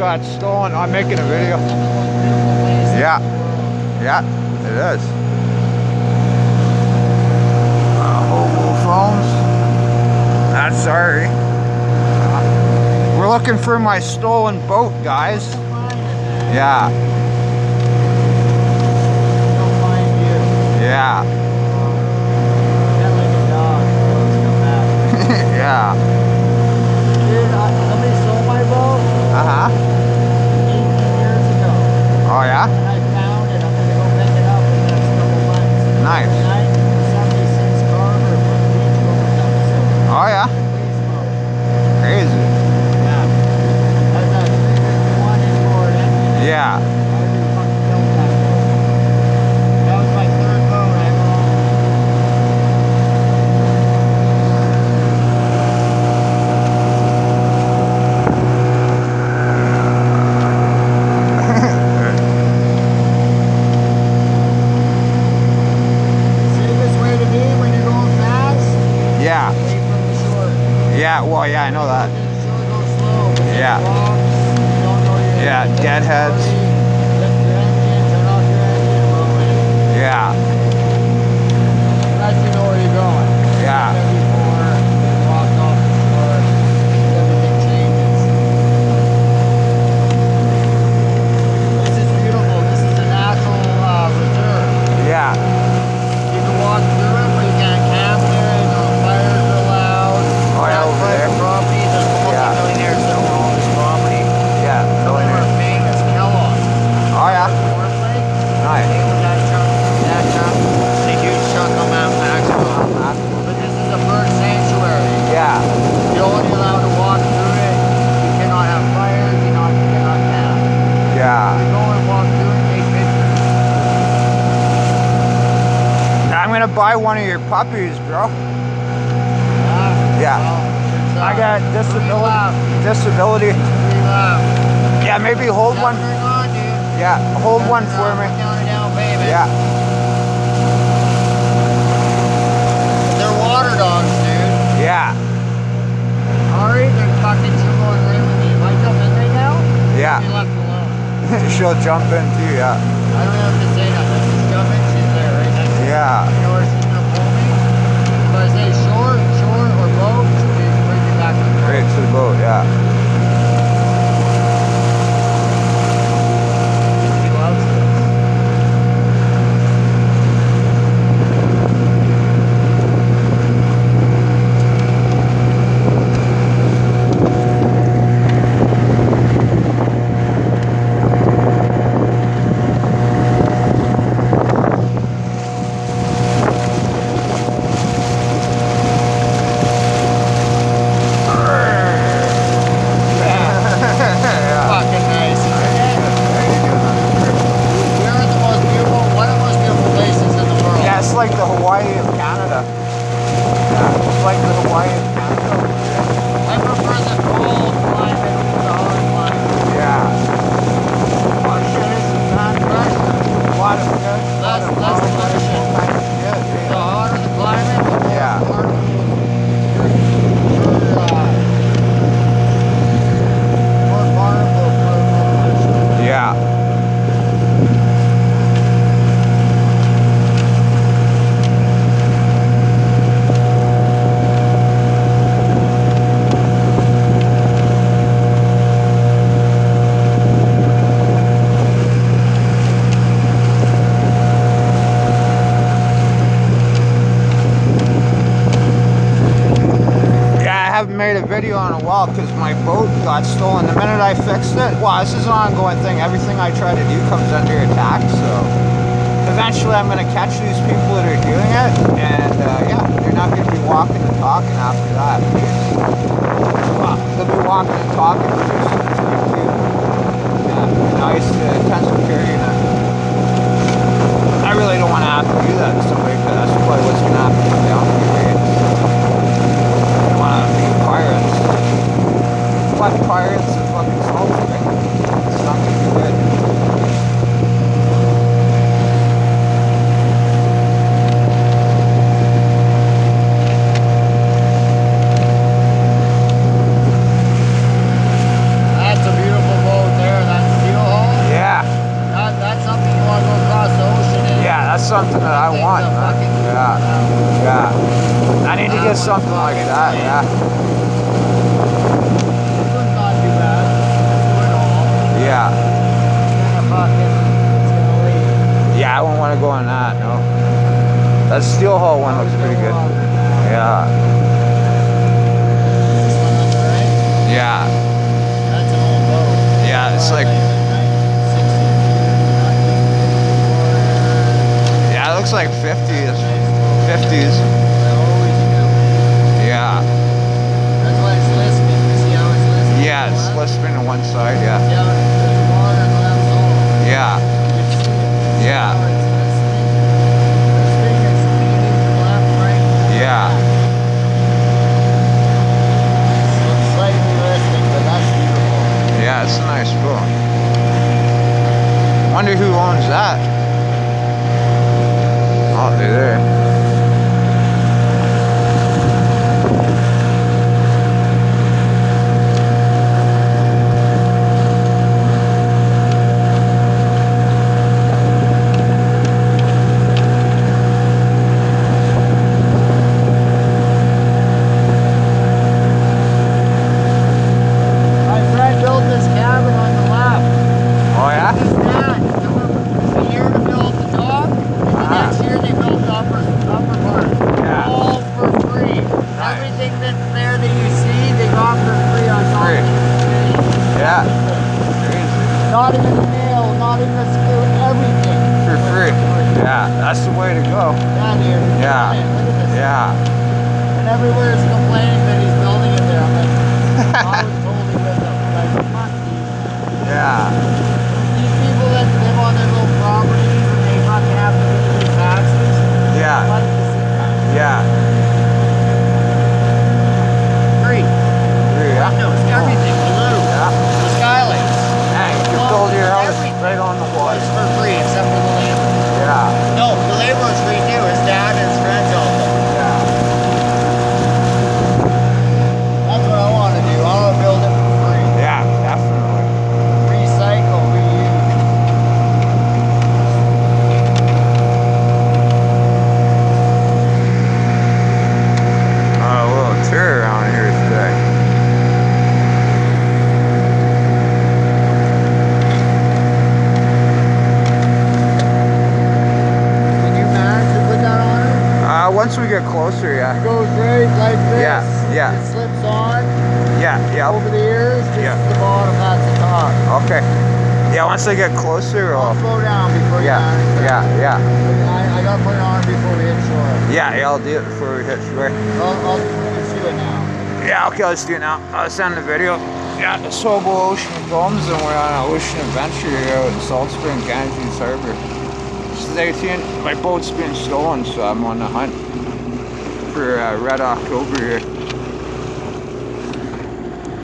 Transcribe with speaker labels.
Speaker 1: got stolen. I'm making a video. Yeah. Yeah, it is. Uh, mobile phones. Not sorry. Uh, we're looking for my stolen boat, guys. Yeah. Yeah. yeah. Uh-huh. Oh yeah? Nice. Oh yeah? Crazy. Yeah.
Speaker 2: That was my third boat I ever owned. Safest way to be when you're going fast,
Speaker 1: yeah.
Speaker 2: away from the shore.
Speaker 1: Yeah, well yeah, I know that.
Speaker 2: The shore goes slow. There's
Speaker 1: Yeah.
Speaker 2: rocks, you don't know your-
Speaker 1: Yeah, deadheads.
Speaker 2: Lift your engine, turn off your engine, roll in.
Speaker 1: Yeah.
Speaker 2: You know where you're going.
Speaker 1: Yeah.
Speaker 2: Been before, been walked off the shore, everything changes. This is beautiful. This is a natural uh, reserve.
Speaker 1: Yeah.
Speaker 2: You can walk through it, but you can't camp there. No fires are allowed.
Speaker 1: Oh, yeah,
Speaker 2: That's
Speaker 1: over
Speaker 2: private
Speaker 1: there.
Speaker 2: property. There's
Speaker 1: Yeah.
Speaker 2: multi-millionaires that own all this property.
Speaker 1: Yeah.
Speaker 2: Some of them are famous. Kellogg's.
Speaker 1: Oh yeah.
Speaker 2: Cornflake.
Speaker 1: Nice.
Speaker 2: They own that chunk. That chunk. It's a huge chunk on Mount Maxwell. But this is a bird sanctuary.
Speaker 1: Yeah.
Speaker 2: You're only allowed to walk through it. You cannot have fires. You cannot, you cannot camp.
Speaker 1: Yeah.
Speaker 2: You go and walk through it, take pictures.
Speaker 1: I'm gonna buy one of your puppies, bro.
Speaker 2: Yeah.
Speaker 1: Yeah.
Speaker 2: Well,
Speaker 1: I got disability. Disability. Yeah, maybe hold one.
Speaker 2: On.
Speaker 1: Yeah, hold one for me.
Speaker 2: Down, baby.
Speaker 1: Yeah.
Speaker 2: They're water dogs, dude.
Speaker 1: Yeah.
Speaker 2: Ari, they're fucking two going right with me. If I jump in right now, be
Speaker 1: Yeah.
Speaker 2: left alone.
Speaker 1: She'll jump in too. Yeah.
Speaker 2: I don't have to say nothing. She's jumping, she's there right next to me.
Speaker 1: Yeah.
Speaker 2: You know where she's gonna pull me? If I say shore, shore, or boat, she'll be bring me back to the boat.
Speaker 1: Yeah.
Speaker 2: She loves this.
Speaker 1: yeah.
Speaker 2: Fucking nice, isn't it? We're in the most beautiful, one of the most beautiful places in the world.
Speaker 1: Yeah, it's like the Hawaii of Canada. Yeah, it's like the Hawaii of Canada.
Speaker 2: I prefer the cold climate to the hot climate.
Speaker 1: Yeah. Oh shit, this is not fresh. A lot of fish. a lot
Speaker 2: Less-
Speaker 1: of
Speaker 2: less
Speaker 1: wildlife,
Speaker 2: pollution.
Speaker 1: all kinds of shit,
Speaker 2: The
Speaker 1: dude.
Speaker 2: hotter the climate, the more
Speaker 1: Yeah.
Speaker 2: more- your- your, uh, more harmful for pollution.
Speaker 1: Yeah. Yeah, I haven't made a video in a while because my boat got stolen. The minute I fixed it, well, this is an ongoing thing. Everything I try to do comes under attack, so eventually I'm going to catch these people that are doing it, and uh, yeah, they're not going to be walking and talking after that. Well, they'll be walking and talking, know, I used to pencil carry and I really don't want to have to do that to somebody because that's probably what's going to happen here. They want to be pirates. What pirates and fucking salty, right? It's not gonna be good.
Speaker 2: That's a beautiful boat
Speaker 1: Yeah, that's something that I
Speaker 2: Things
Speaker 1: want.
Speaker 2: are
Speaker 1: man.
Speaker 2: fucking-
Speaker 1: Yeah, yeah. I need to
Speaker 2: That
Speaker 1: get
Speaker 2: one's
Speaker 1: something like
Speaker 2: fucking
Speaker 1: that.
Speaker 2: sweet.
Speaker 1: Yeah,
Speaker 2: This one's not too bad. It's good all.
Speaker 1: yeah,
Speaker 2: Kinda fucking, it's gonna leave.
Speaker 1: yeah. I wouldn't want to go on that. No. That steel hull one looks pretty good. Yeah,
Speaker 2: This one on the right,
Speaker 1: yeah,
Speaker 2: that's an old boat.
Speaker 1: yeah. It's like, yeah, it looks like 50s, 50s. Yeah,
Speaker 2: That's why it's lisping. You see how it's lisping?
Speaker 1: yeah. It's lisping to one side. Yeah,
Speaker 2: See how there's water on the left side?
Speaker 1: yeah,
Speaker 2: You can see it.
Speaker 1: Yeah.
Speaker 2: See how it's lisping? Lisping is speeding from left, right.
Speaker 1: yeah.
Speaker 2: It's slightly lisping, but that's beautiful.
Speaker 1: Yeah, it's a nice boat. I wonder who owns that. Oh, they're there.
Speaker 2: My friend built this cabin on the left.
Speaker 1: Oh yeah?
Speaker 2: His dad, the year to build the dock, and the
Speaker 1: Ah.
Speaker 2: next year they built the upper, upper part.
Speaker 1: Yeah.
Speaker 2: All for free. Everything that's there that you see, they got for free on top
Speaker 1: Free.
Speaker 2: of the
Speaker 1: Yeah. Crazy.
Speaker 2: Not even a nail, not even a screw, everything.
Speaker 1: For free. Yeah, that's the way to go.
Speaker 2: Yeah, dude.
Speaker 1: Yeah.
Speaker 2: Look at this.
Speaker 1: Yeah.
Speaker 2: And everywhere is complaining that he's building it there. I'm like, I was with him. Like, fuck these.
Speaker 1: Yeah.
Speaker 2: These people that live on their little properties and they fucking have to pay their taxes.
Speaker 1: Yeah.
Speaker 2: Fuck this thing.
Speaker 1: Yeah.
Speaker 2: Free.
Speaker 1: Free, yeah.
Speaker 2: Windows, everything, blue.
Speaker 1: Yeah.
Speaker 2: The skylights.
Speaker 1: Hey, you can
Speaker 2: Well,
Speaker 1: build your house
Speaker 2: everything.
Speaker 1: right on the water.
Speaker 2: Was for free except for the labor.
Speaker 1: Yeah.
Speaker 2: No, the labor was free too. His dad and his friends all did.
Speaker 1: Yeah.
Speaker 2: That's what I want to do. I want to build it for free.
Speaker 1: Yeah, definitely.
Speaker 2: Recycle, reuse.
Speaker 1: Uh, a little tour around here today.
Speaker 2: Can you manage to put that on it?
Speaker 1: Uh, once we get closer, yeah.
Speaker 2: It goes right like this.
Speaker 1: Yeah, yeah.
Speaker 2: It slips on
Speaker 1: Yeah, yeah.
Speaker 2: over the ears. This
Speaker 1: Yeah.
Speaker 2: is the bottom, that's the top.
Speaker 1: Okay. Yeah, once I get closer,
Speaker 2: I'll
Speaker 1: I'll.
Speaker 2: slow down before
Speaker 1: Yeah,
Speaker 2: you manage.
Speaker 1: yeah, yeah.
Speaker 2: I, I gotta put it on before we hit shore.
Speaker 1: Yeah, yeah, I'll do it before we hit shore.
Speaker 2: I'll, I'll let's do it now.
Speaker 1: Yeah, okay, let's do it now. I'll send the video. Yeah, the Hobo Ocean Films, and we're on an ocean adventure here out in Salt Spring, Ganges Harbor. Stay tuned. My boat's been stolen, so I'm on the hunt for uh, Red October here.